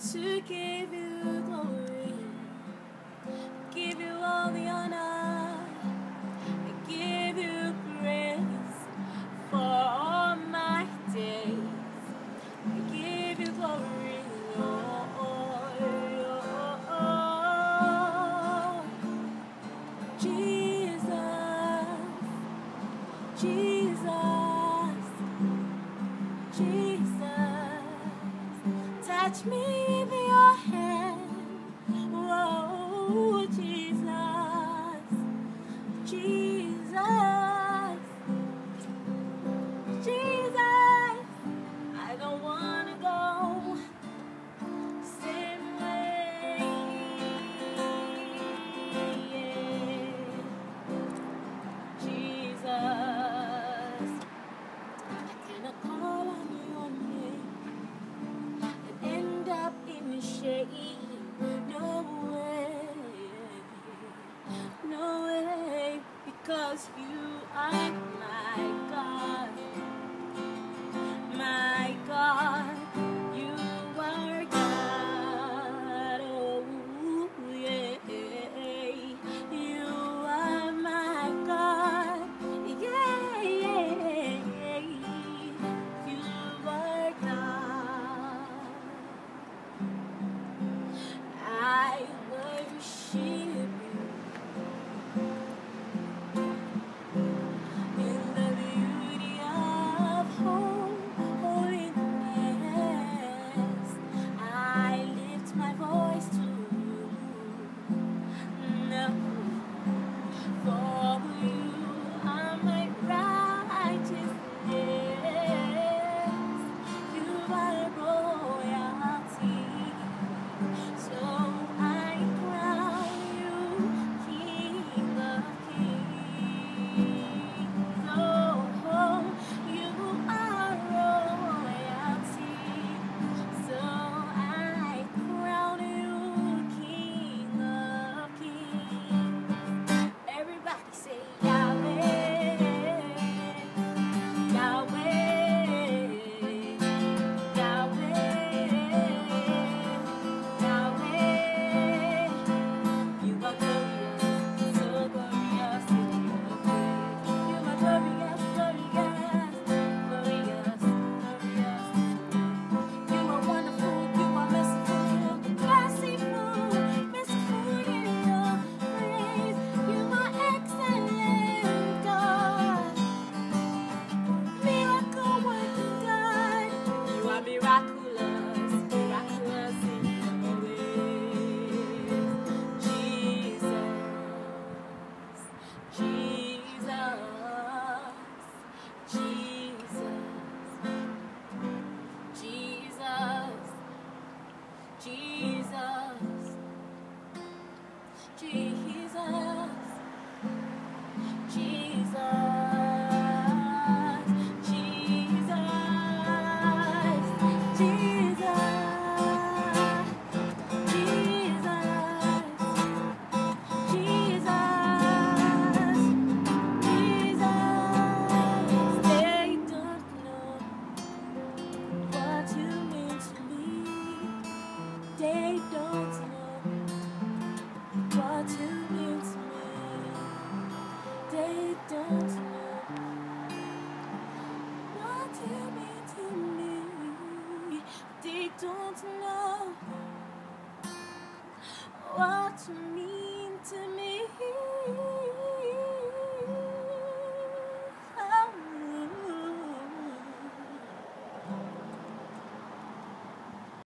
to give you glory. Touch me with your hand. Because you are. fly above. no